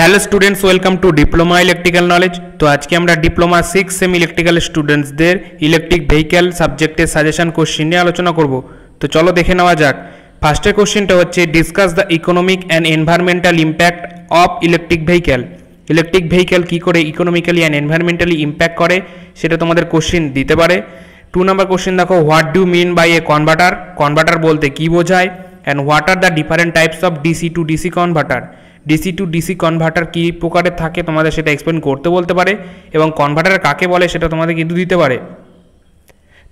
Hello students welcome to diploma electrical knowledge তো আজকে আমরা ডিপ্লোমা সিক্স সেম ইলেকট্রিক্যাল স্টুডেন্টসদের ইলেকট্রিক ভেহিক্যাল সাবজেক্টের সাজেশন কোশ্চিন নিয়ে আলোচনা করব। তো চলো দেখে নেওয়া যাক। ফার্স্টের কোশ্চিনটা হচ্ছে discuss the economic and environmental impact of electric vehicle electric vehicle কী করে ইকোনমিক্যালি অ্যান্ড এনভায়রনমেন্টালি ইম্প্যাক্ট করে, সেটা তোমাদের কোশ্চিন দিতে পারে। টু নাম্বার কোশ্চিন দেখো what do mean by a converter converter বলতে কী বোঝায়? And what are the different types of DC to DC converter DC to DC converter কী প্রকারের থাকে তোমাদের সেটা এক্সপ্লেন করতে বলতে পারে এবং কনভার্টার কাকে বলে সেটা তোমাদের কিন্তু দিতে পারে।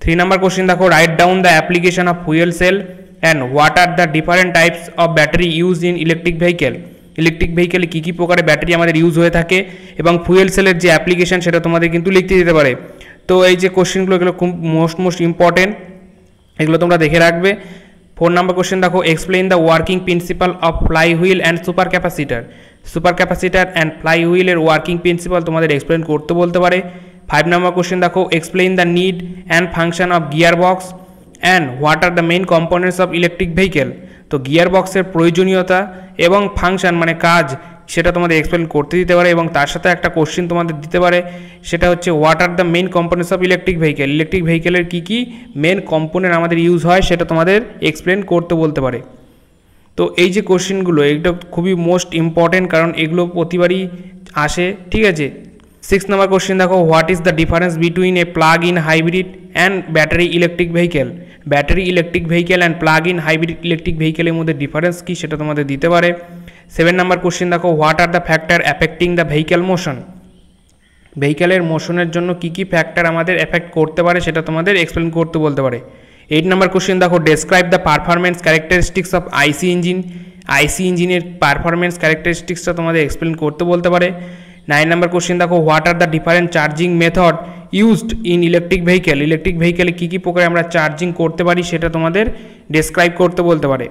থ্রি নাম্বার কোশ্চেন দেখো write down the application of fuel cell and what are the different types of battery use in electric vehicle electric ভেহিকেলে কী কী প্রকারের ব্যাটারি আমাদের ইউজ হয়ে থাকে এবং ফুয়েল সেলের যে অ্যাপ্লিকেশন সেটা তোমাদের কিন্তু লিখতে দিতে পারে। তো এই যে কোশ্চেনগুলো এগুলো খুব মোস্ট মোস্ট ইম্পর্টেন্ট এগুলো তোমরা দেখে রাখবে। ফোর নাম্বার কোশ্চেন দেখো explain the working principle of flywheel and supercapacitor supercapacitor and fly হুইলের ওয়ার্কিং প্রিন্সিপাল তোমাদের এক্সপ্লেন করতে বলতে পারে। ফাইভ নাম্বার কোশ্চেন দেখো explain the need and function of gear box and what are the main components of electric vehicle তো gear বক্সের প্রয়োজনীয়তা এবং ফাংশন মানে কাজ সেটা তোমাদের এক্সপ্লেন করতে দিতে পারে এবং তার সাথে একটা কোশ্চেন তোমাদের দিতে পারে। সেটা হচ্ছে what are the main components of electric vehicle electric ভেহিকেলের কী কী মেন কম্পোনেন্ট আমাদের ইউজ হয় সেটা তোমাদের এক্সপ্লেন করতে বলতে পারে। তো এই যে কোশ্চেনগুলো এইটা খুবই মোস্ট ইম্পর্টেন্ট কারণ এগুলো প্রতিবারই আসে, ঠিক আছে? সিক্স নাম্বার কোশ্চেন দেখো what is the difference between a plug in hybrid and battery electric vehicle battery electric vehicle and plug in hybrid electric ভেহিকেলের মধ্যে ডিফারেন্স কী সেটা তোমাদের দিতে পারে। সেভেন নাম্বার কোশ্চেন দেখো what are the factor affecting the vehicle motion ভেহিক্যালের মোশনের জন্য কী কী ফ্যাক্টর আমাদের এফেক্ট করতে পারে সেটা তোমাদের এক্সপ্লেন করতে বলতে পারে। এইট নাম্বার কোশ্চেন দেখো describe the performance characteristics of IC engine IC ইঞ্জিনের পারফরমেন্স ক্যারেক্টারিস্টিক্সটা তোমাদের এক্সপ্লেন করতে বলতে পারে। নাইন নাম্বার কোশ্চেন দেখো what are the different charging method used in electric vehicle electric ভেহিক্যালে কী কী প্রকারে আমরা চার্জিং করতে পারি সেটা তোমাদের ডেসক্রাইব করতে বলতে পারে।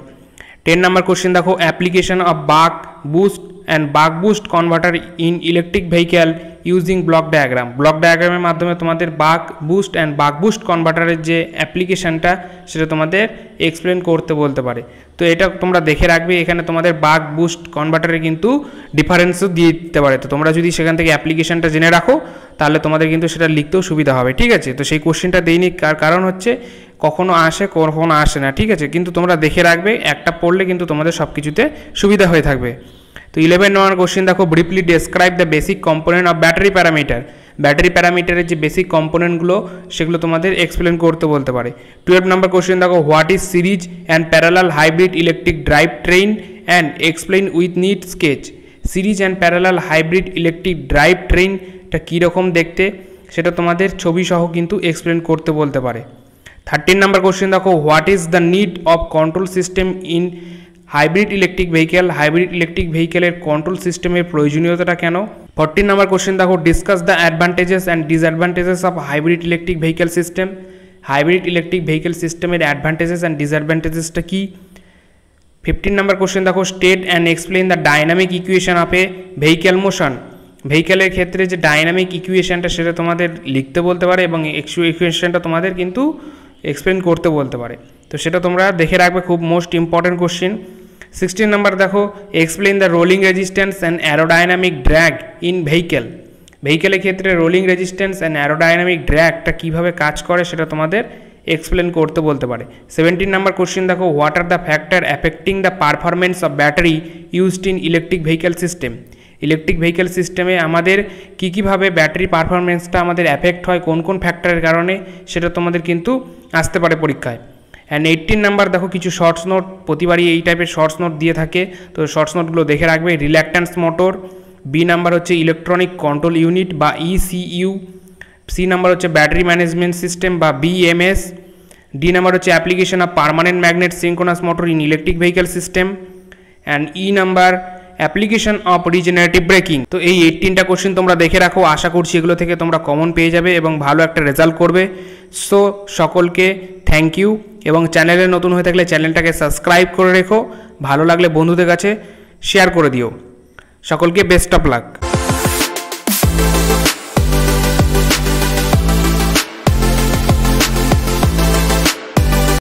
টেন নাম্বার কোশ্চেন দেখো application of buck boost and buck boost converter in electric vehicle using block diagram block ডায়াগ্রামের মাধ্যমে তোমাদের buck boost and buck boost কনভার্টারের যে অ্যাপ্লিকেশানটা সেটা তোমাদের এক্সপ্লেন করতে বলতে পারে। তো এটা তোমরা দেখে রাখবে, এখানে তোমাদের বাক বুস্ট কনভার্টারে কিন্তু ডিফারেন্সও দিয়ে দিতে পারে। তো তোমরা যদি সেখান থেকে অ্যাপ্লিকেশানটা জেনে রাখো, তাহলে তোমাদের কিন্তু সেটা লিখতেও সুবিধা হবে, ঠিক আছে? তো সেই কোশ্চেনটা দেইনি কারণ হচ্ছে, কখনো আসে কখনো আসে না, ঠিক আছে? কিন্তু তোমরা দেখে রাখবে, একটা পড়লে কিন্তু তোমাদের সব কিছুতে সুবিধা হয়ে থাকবে। তো ইলেভেন নম্বর কোশ্চেন দেখো briefly describe the basic component of battery parameter battery প্যারামিটারের যে বেসিক কম্পোনেন্টগুলো সেগুলো তোমাদের এক্সপ্লেন করতে বলতে পারে। টুয়েলভ নম্বর কোশ্চেন দেখো what is series and parallel hybrid electric drive train and explain with neat sketch series and parallel hybrid electric drive ট্রেনটা কীরকম দেখতে, সেটা তোমাদের ছবি সহ কিন্তু এক্সপ্লেন করতে বলতে পারে। থার্টিন নাম্বার কোশ্চেন দেখো what is the need of control system in hybrid electric vehicle hybrid electric ভেহিক্যালের control সিস্টেমের প্রয়োজনীয়তাটা কেন? ফোরটিন নাম্বার কোশ্চেন দেখো discuss the advantages and disadvantages of hybrid electric vehicle system hybrid electric vehicle সিস্টেমের advantages and ডিসঅ্যাডভান্টেজেসটা কী? Fifteen number question দেখো state and explain the dynamic equation of a vehicle motion ভেহিক্যালের ক্ষেত্রে যে dynamic ইকুয়েশনটা সেটা তোমাদের লিখতে বলতে পারে এবং ইকুয়েশনটা তোমাদের কিন্তু এক্সপ্লেন করতে বলতে পারে। তো সেটা তোমরা দেখে রাখবে, খুব most important question sixteen number দেখো explain the rolling resistance and aerodynamic drag in vehicle ভেহিক্যালের ক্ষেত্রে রোলিং রেজিস্ট্যান্স অ্যান্ড অ্যারোডাইনামিক ড্র্যাগটা কীভাবে কাজ করে সেটা তোমাদের এক্সপ্লেন করতে বলতে পারে। সেভেন্টিন নাম্বার কোশ্চেন দেখো what are the factor affecting the performance of battery used in electric vehicle system electric vehicle সিস্টেমে আমাদের কী কীভাবে ব্যাটারি পারফরমেন্সটা আমাদের অ্যাফেক্ট হয়, কোন কোন ফ্যাক্টরের কারণে, সেটা তোমাদের কিন্তু আসতে পারে পরীক্ষায়। অ্যান্ড এইটিন নাম্বার দেখো কিছু শর্টস নোট প্রতিবারই এই টাইপের শর্টস নোট দিয়ে থাকে। তো শর্টস নোটগুলো দেখে রাখবে। রিল্যাক্ট্যান্স মোটর বি নাম্বার হচ্ছে ইলেকট্রনিক কন্ট্রোল ইউনিট বা ইসিইউ সি নাম্বার হচ্ছে ব্যাটারি ম্যানেজমেন্ট সিস্টেম বা বিএমএস ডি নাম্বার হচ্ছে application of permanent magnet synchronous motor in electric vehicle system and E number application of regenerative braking তো এই এইটিনটা question তোমরা দেখে রাখো। আশা করছি এগুলো থেকে তোমরা কমন পেয়ে যাবে এবং ভালো একটা রেজাল্ট করবে। সো সকলকে থ্যাংক ইউ এবং চ্যানেলে নতুন হয়ে থাকলে চ্যানেলটাকে সাবস্ক্রাইব করে রেখো। ভালো লাগলে বন্ধুদের কাছে শেয়ার করে দিও। সকলকে বেস্ট অফ লাক